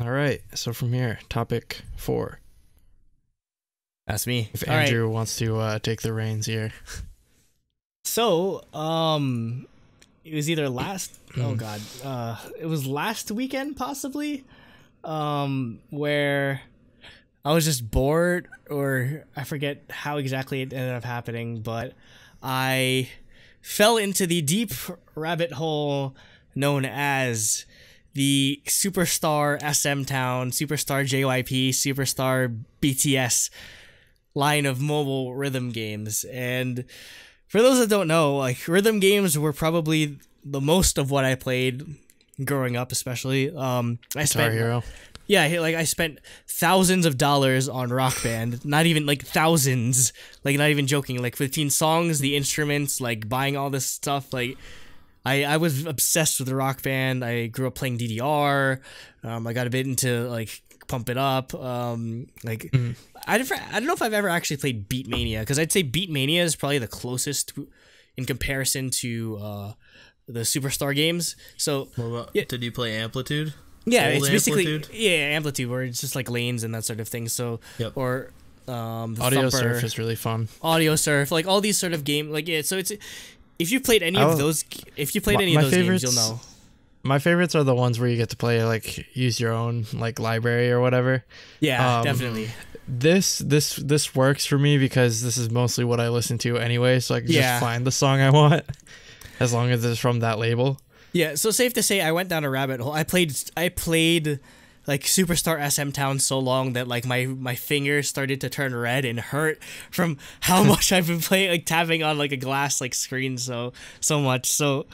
All right. So from here, topic four. That's me. If All right. Andrew wants to uh, take the reins here. So, um, it was either last. oh Mm. God, uh, it was last weekend possibly, um, where I was just bored, or I forget how exactly it ended up happening, but I fell into the deep rabbit hole known as the Superstar SM Town, Superstar JYP, Superstar BTS line of mobile rhythm games. And for those that don't know, like rhythm games were probably the most of what I played growing up, especially. Um, I Guitar spent Hero. yeah, like I spent thousands of dollars on Rock Band. Not even like thousands. Like not even joking. Like between songs, the instruments, like buying all this stuff. Like I I was obsessed with the Rock Band. I grew up playing DDR. Um, I got a bit into like Pump It Up. Um, like I never, I don't know if I've ever actually played Beat Mania because I'd say Beat Mania is probably the closest in comparison to uh, the Superstar games. So What about, Yeah. did you play Amplitude? yeah, Old it's basically Amplitude? yeah amplitude where it's just like lanes and that sort of thing. So Yep. or um, the Audio Thumper, Surf is really fun. audio surf, like all these sort of game, like yeah. So it's if you played any I of those, if you played My- any of those games, you'll know. My favorites are the ones where you get to play like use your own like library or whatever. Yeah, um, definitely. This this this works for me because this is mostly what I listen to anyway, so I can Yeah. just find the song I want as long as it's from that label. Yeah, so safe to say, I went down a rabbit hole. I played, I played like Superstar SM Town so long that like my my fingers started to turn red and hurt from how much I've been playing, like tapping on like a glass like screen so so much. So,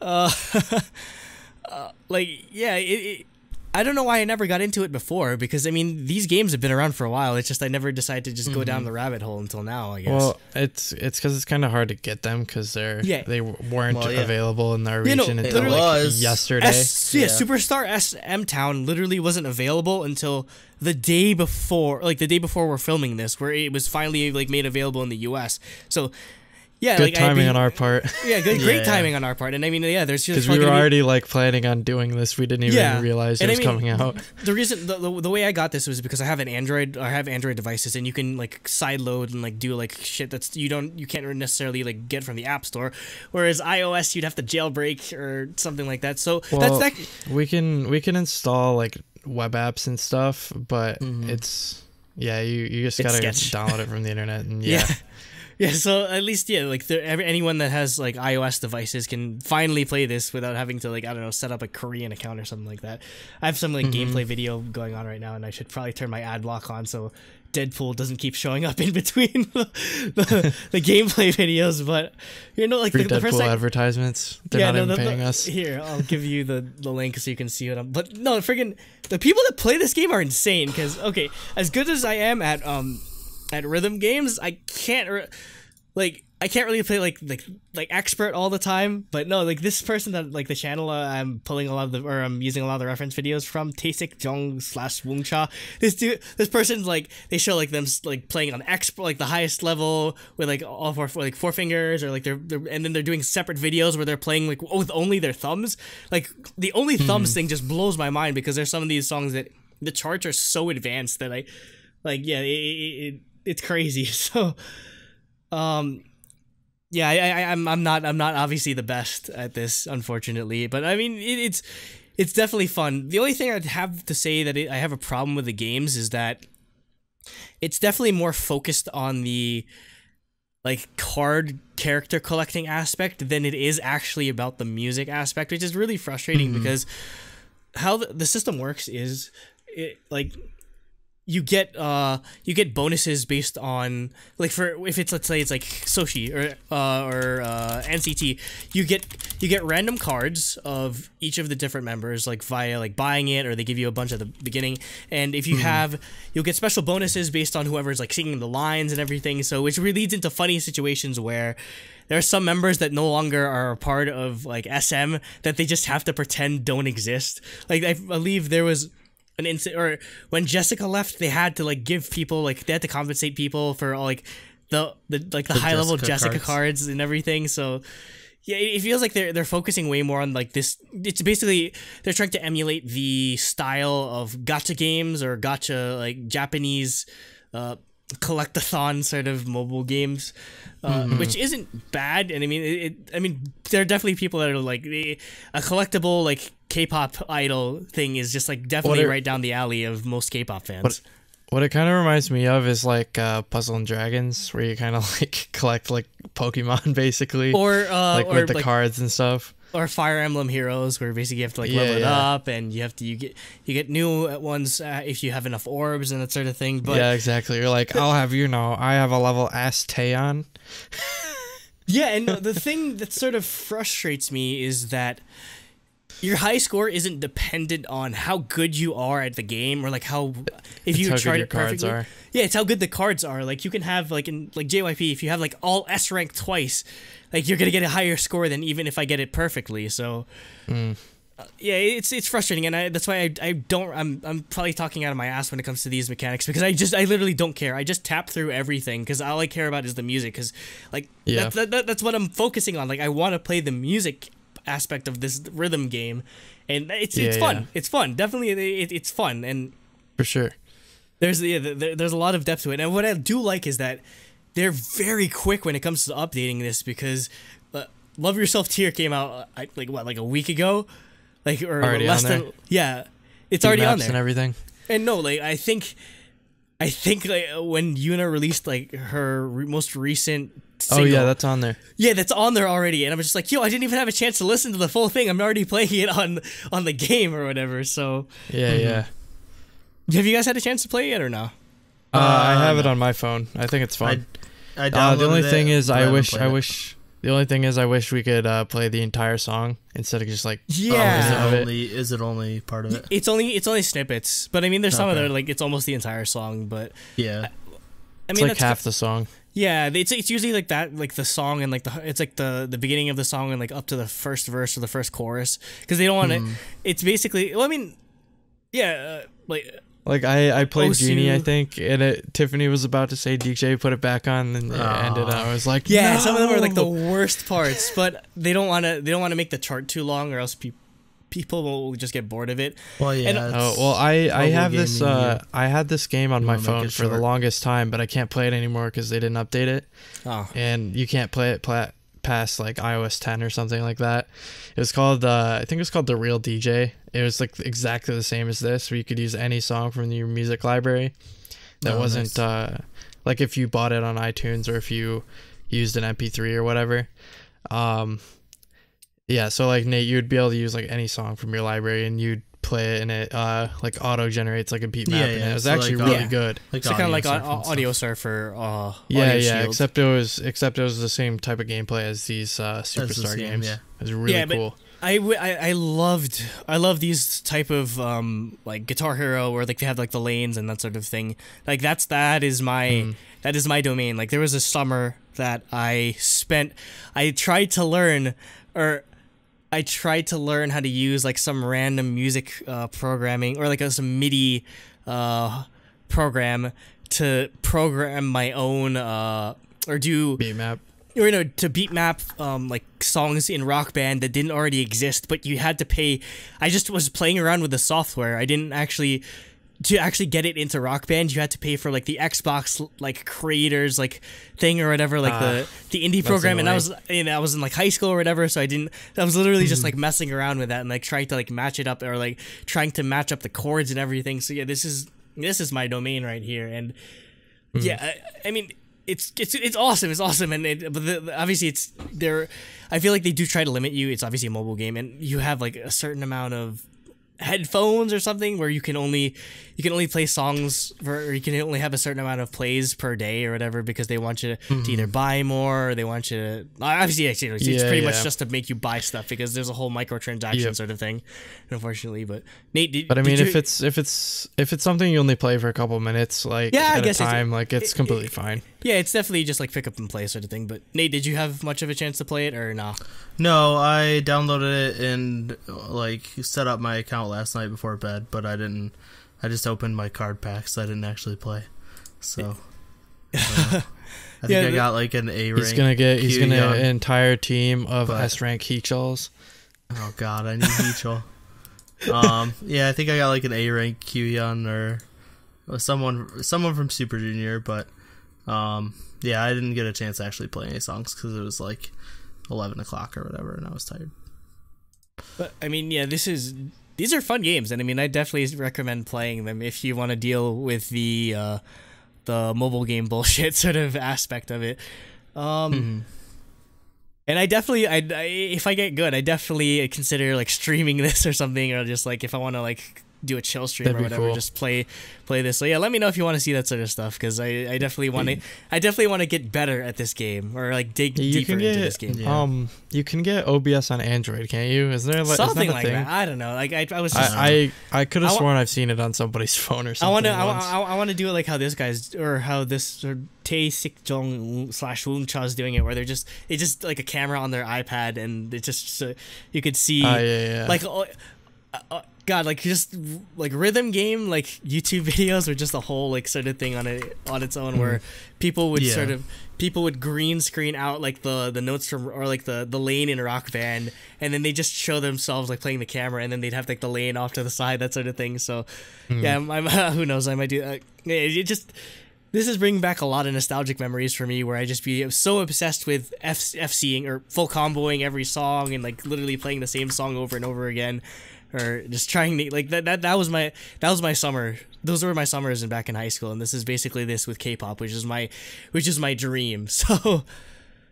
uh, uh like yeah, it, it. I don't know why I never got into it before because I mean these games have been around for a while. It's just I never decided to just go down mm-hmm. the rabbit hole until now. I guess. Well, it's it's because it's kind of hard to get them because they're Yeah. they weren't Well, yeah. available in our You know, region it until like was. yesterday. S- yeah, Yeah. Superstar SM Town literally wasn't available until the day before, like the day before we're filming this, where it was finally like made available in the U.S. So, yeah, Good like, timing be- on our part yeah, good, great Yeah. timing on our part. And I mean, yeah, there's just because we fucking- were already like planning on doing this. We didn't even Yeah. realize it And I was mean, coming out. the reason the, the, the way I got this was because I have an Android I have Android devices and you can like side load and like do like shit that's you don't you can't necessarily like get from the App Store whereas iOS you'd have to jailbreak or something like that so Well, that's that we can we can install like web apps and stuff, but Mhm. it's yeah you you just It's gotta sketch. download it from the internet and yeah. Yeah. Yeah, so at least yeah, like there, every, anyone that has like iOS devices can finally play this without having to like I don't know set up a Korean account or something like that. I have some like Mm-hmm. gameplay video going on right now, and I should probably turn my ad block on so Deadpool doesn't keep showing up in between the, the, the gameplay videos. But you know, like Free the, the Deadpool time, advertisements. They're not even the- paying us. Here, I'll give you the, the link so you can see what I'm. But no, friggin' the people that play this game are insane. Because okay, as good as I am at um at rhythm games, I can't like I can't really play like like like expert all the time. But no, like this person that like the channel uh, I'm pulling a lot of the or I'm using a lot of the reference videos from Tae-Sik Jeong slash WoongCha. This dude, this person's like they show like them like playing on expert like the highest level with like all four like four fingers or like they're, they're and then they're doing separate videos where they're playing like with only their thumbs. Like the only thumbs thing just blows my mind because there's some of these songs that the charts are so advanced that I like yeah it, it, it it's crazy. So um yeah, I, I, I'm I'm not I'm not obviously the best at this, unfortunately. But I mean, it, it's it's definitely fun. The only thing I'd have to say that it, I have a problem with the games is that it's definitely more focused on the like card character collecting aspect than it is actually about the music aspect, which is really frustrating because how the, the system works is it like you get uh you get bonuses based on like for if it's let's say it's like Soshi or uh or uh NCT you get you get random cards of each of the different members like via like buying it or they give you a bunch at the beginning. And if you have you'll get special bonuses based on whoever's like singing the lines and everything. So which really leads into funny situations where there are some members that no longer are a part of like SM that they just have to pretend don't exist. Like I believe there was an incident or when Jessica left, they had to like give people like they had to compensate people for all like the the like the, high level Jessica Jessica cards. cards. and everything. So yeah, it it feels like they're they're focusing way more on like this. It's basically they're trying to emulate the style of gacha games or gacha like Japanese uh, collectathon sort of mobile games, uh, which isn't bad. And I mean, it, it, I mean, there are definitely people that are like eh, a collectible like K-pop idol thing is just like definitely What are- right down the alley of most K-pop fans. What it kind of reminds me of is like uh, Puzzle and Dragons, where you kind of like collect like Pokemon basically, or uh, like or with the like cards and stuff. Or Fire Emblem Heroes, where basically you have to like Yeah, level it yeah. up, and you have to you get you get new ones uh, if you have enough orbs and that sort of thing. But yeah, exactly. You're like, I'll have you know, I have a level S Taeyeon. Yeah, and the thing that sort of frustrates me is that your high score isn't dependent on how good you are at the game or like how if you how your it cards perfectly. are. Yeah, it's how good the cards are. Like you can have like in like JYP if you have like all S rank twice, like you're gonna get a higher score than even if I get it perfectly. So. Mm. uh, Yeah, it's it's frustrating, and I, that's why I, I don't I'm I'm probably talking out of my ass when it comes to these mechanics because I just I literally don't care. I just tap through everything because all I care about is the music because like Yeah. that, that, that's what I'm focusing on. Like I want to play the music aspect of this rhythm game, and it's it's fun. yeah. It's fun. Definitely, it, it's fun, and For sure. there's yeah, there, there's a lot of depth to it. And what I do like is that they're very quick when it comes to updating this because uh, Love Yourself Tear came out uh, like what like a week ago, like or Already less than yeah, it's already on there. and everything. And no, like I think, I think like when Yuna released like her re- most recent. Oh yeah, that's on there. yeah, that's on there already, and I'm just like, yo, I didn't even have a chance to listen to the full thing. I'm already playing it on on the game or whatever. So, Yeah, Mm-hmm. yeah. have you guys had a chance to play it yet or no? Uh, I Uh, have it on my phone. I think it's fun. I Uh, downloaded the only it, thing is, but I haven't wish, I it. wish. The only thing is, I wish we could uh, play the entire song instead of just like. Oh, is Yeah, it it. only is it only part of it? it's only it's only snippets, but I mean, there's some of Okay. that like it's almost the entire song. But Yeah. I It's mean, like that's half the song. Yeah, it's it's usually like that, like the song and like the it's like the the beginning of the song and like up to the first verse or the first chorus because they don't want Hmm. to. It's basically, well, I mean, yeah, uh, like Like I, I played Osu- Genie, I think, and it, Tiffany was about to say DJ, put it back on, and it Aw. ended. I was like, yeah, some of them are like the worst parts, but they don't want to they don't want to make the chart too long or else pe- people will just get bored of it. Well, yeah. And- Oh well, I I have this gaming, uh I had this game on You my phone it for the longest time, but I can't play it anymore because they didn't update it, Oh, and you can't play it pla- past like iOS 10 or something like that. It was called uh I think it was called the Real DJ. It was like exactly the same as this, where you could use any song from your music library. That Oh, wasn't nice. uh like if you bought it on iTunes or if you used an MP3 or whatever. Um yeah, so like Nate, you'd be able to use like any song from your library and you'd play it and it uh like auto generates like a beat map Yeah, and it was so, actually like, really uh, good. like so kind of like surf au- audio surfer. Uh, Yeah, Audio yeah, Shield. except it was except it was the same type of gameplay as these uh That's the superstar same, games. yeah. It was really Yeah, but- cool. I, w- I, I loved I love these type of um like Guitar Hero where like they have like the lanes and that sort of thing. Like that's that is my Mm. that is my domain. Like there was a summer that I spent I tried to learn or I tried to learn how to use like some random music uh, programming or like a, some MIDI uh, program to program my own uh, or do Beat map. or you know to beat map um like songs in rock band that didn't already exist but you had to pay i just was playing around with the software i didn't actually to actually get it into rock band you had to pay for like the xbox like creators like thing or whatever like the ah, the indie program. And i was and i was in like high school or whatever so i didn't i was literally just hmm. like messing around with that and like trying to like match it up or like trying to match up the chords and everything. So yeah this is this is my domain right here. And hmm. yeah I, I mean it's it's it's awesome it's awesome. And it, but the, the- obviously it's there i feel like they do try to limit you. It's obviously a mobile game and you have like a certain amount of headphones or something where you can only you can only play songs for or you can only have a certain amount of plays per day or whatever because they want you to, to either buy more or they want you to obviously it's, it's Yeah, pretty much just to make you buy stuff because there's a whole microtransaction Yep. sort of thing unfortunately but nate did, But I mean, you- if it's if it's if it's something you only play for a couple minutes, like Yeah, I at guess a it's- time, like it's it- completely it- fine. Yeah it's definitely just like pick up and play sort of thing but nate did you have much of a chance to play it or nah No, I downloaded it and like set up my account last night before bed, but I didn't. I just opened my card packs. I didn't actually play. So I think Yeah, I got like an A rank. He's gonna get. He's gonna Kyuhyun. an entire team of But- S rank Heechuls. Oh god, I need Heechul. um, yeah, I think I got like an A rank Kyuhyun or or someone someone from Super Junior, but um, yeah, I didn't get a chance to actually play any songs because it was like eleven o'clock or whatever, and I was tired. But I mean, yeah, this is these are fun games, and I mean, I definitely recommend playing them if you want to deal with the uh, the mobile game bullshit sort of aspect of it. Um, Mhm. And I definitely, I, I if I get good, I definitely consider like streaming this or something, or just like if I want to like do a chill stream That'd or whatever, cool. just play play this. So yeah, let me know if you want to see that sort of stuff because I, I definitely want to I definitely want to get better at this game or like dig You deeper can into this game. Yeah. um. You can get OBS on Android, can't you? Is there like that Something like thing? that. I don't know. Like I, I was just I, I I could have sworn I've seen it on somebody's phone or something. I want to. I. I, I want to do it like how this guy's or how this or Tae-Sik Jeong slash WoongCha is doing it, where they're just it's just like a camera on their iPad, and it just so you could see Ah, yeah, yeah. like uh, uh, God, like just like rhythm game, like YouTube videos, or just a whole like sort of thing on it on its own, where people would Yeah. sort of people would green screen out like the the notes from or like the the lane in a rock band and then they just show themselves like playing the camera and then they'd have like the lane off to the side that sort of thing so yeah I'm, I'm who knows i might do uh, it, it just this is bringing back a lot of nostalgic memories for me where i just be so obsessed with F- fcing or full comboing every song and like literally playing the same song over and over again or just trying to like that that, that was my that was my summer. Those were my summers and back in high school and this is basically this with k-pop which is my which is my dream. So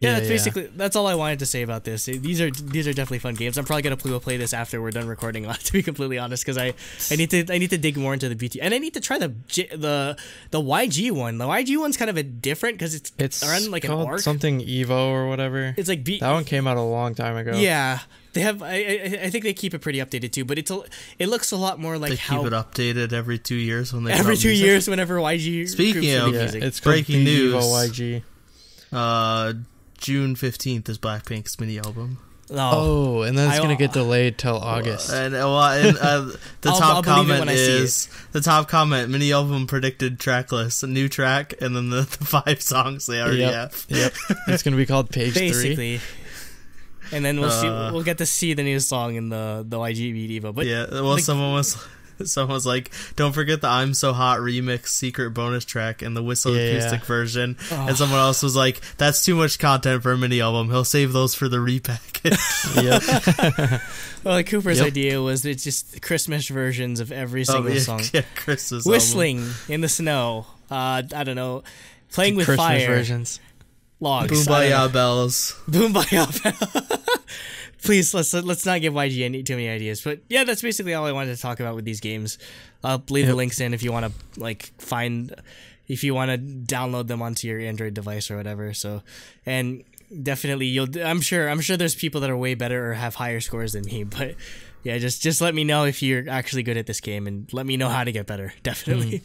yeah, Yeah, that's yeah. basically that's all I wanted to say about this. These are these are definitely fun games. I'm probably gonna play, play this after we're done recording. To be completely honest, because I, I need to I need to dig more into the BT and I need to try the the the YG one. The YG one's kind of a different because it's it's around like an called arc. something Evo or whatever. It's like B. that one came out a long time ago. Yeah, they have. I, I I think they keep it pretty updated too. But it's a it looks a lot more like They how keep it updated every two years when they every two music. years whenever YG Speaking of- release yeah. It's called Breaking the news. YG. Uh, June fifteenth is Blackpink's mini album. oh, Oh, and then it's I- gonna get delayed till August. And, uh, well, and uh, the I'll- top I'll comment when I see the top comment mini album predicted track list, a new track, and then the, the five songs they already Yep. have. yep, it's gonna be called Page Three. And then we'll see. Uh, We'll get to see the new song in the the YG Beat Evo. But yeah, well, like- someone was. Someone was like, "Don't forget the I'm So Hot remix secret bonus track and the whistle Yeah. acoustic version." Oh. And someone else was like, "That's too much content for a mini album. He'll save those for the repackage." Yep. Well, like Cooper's Yep. idea was it's just Christmas versions of every oh, single yeah, song. yeah, Chris's album. Whistling in the snow. Uh, I don't know. Playing with Christmas fire. versions. Logs. I don't know. Boombayah bells. Please let's let's not give YG any too many ideas. But yeah, that's basically all I wanted to talk about with these games. I'll leave the links in if you want to like find if you want to download them onto your Android device or whatever. So and definitely you'll I'm sure I'm sure there's people that are way better or have higher scores than me, but yeah, just just let me know if you're actually good at this game and let me know how to get better. Definitely.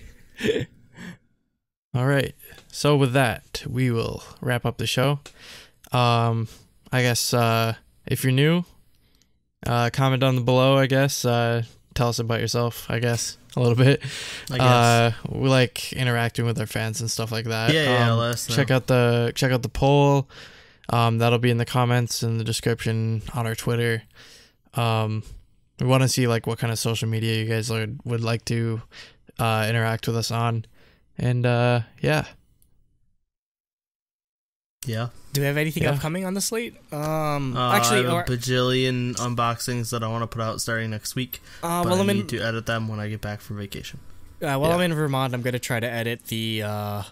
All right. So with that, we will wrap up the show. Um, I guess uh, if you're new, uh, comment down below. I guess uh, tell us about yourself. I guess a little bit. I guess. Uh, we like interacting with our fans and stuff like that. Yeah, yeah, Um, let us know. check out the check out the poll. Um, that'll be in the comments in the description on our Twitter. Um, we want to see like what kind of social media you guys would would like to uh, interact with us on, and uh, yeah. Yeah. Do we have anything Yeah. upcoming on the slate? Um, Uh, actually, I or, have a bajillion unboxings that I want to put out starting next week. uh, but well, I I'm in, need to edit them when I get back from vacation. Uh, while Yeah. I'm in Vermont, I'm gonna try to edit the uh,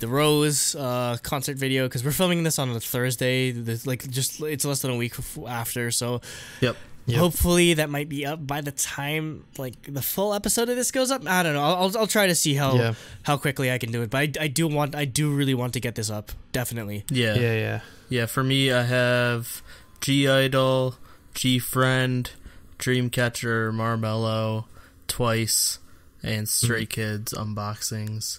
the Rose uh, concert video because we're filming this on a Thursday. The, like just it's less than a week after, so Yep. Yep. hopefully that might be up by the time like the full episode of this goes up. I don't know. I'll I'll, I'll try to see how Yeah. how quickly I can do it, but I, I do want I do really want to get this up definitely. Yeah. Yeah, yeah. Yeah, for me, I have G Idol, G Friend, Dreamcatcher, Marmello, Twice, and Stray mm-hmm. Kids unboxings.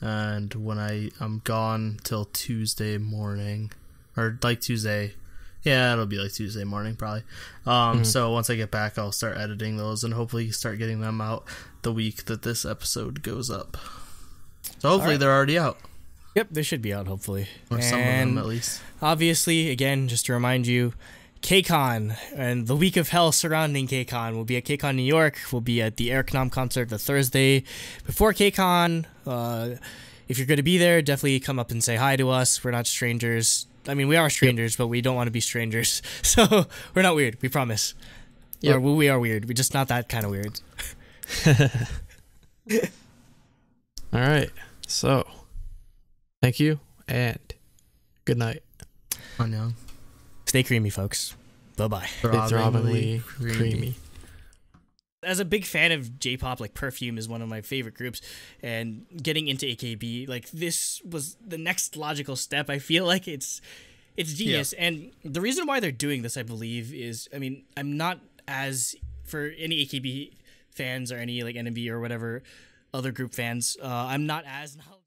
And when I I'm gone till Tuesday morning, or like Tuesday, yeah, it'll be like Tuesday morning probably. Um, so once I get back, I'll start editing those and hopefully start getting them out the week that this episode goes up. So hopefully Alright. they're already out. Yep, they should be out hopefully. or some of them at least. obviously, again, just to remind you, KCON and the week of hell surrounding KCON will be at KCON New York. We'll be at the Eric Nam concert the Thursday before KCON. Uh, if you're going to be there, definitely come up and say hi to us. We're not strangers. I mean, we are strangers, but we don't want to be strangers. So we're not weird. We promise. Yep. Or we are weird. We're just not that kind of weird. All right. So, thank you and good night. On young. Stay creamy, folks. Bye bye. Throbbingly creamy. As a big fan of J-pop, like Perfume is one of my favorite groups, and getting into AKB, like this was the next logical step. I feel like it's it's genius, and the reason why they're doing this, I believe, is I mean I'm not as for any AKB fans or any like NMB or whatever other group fans, uh, I'm not as knowledgeable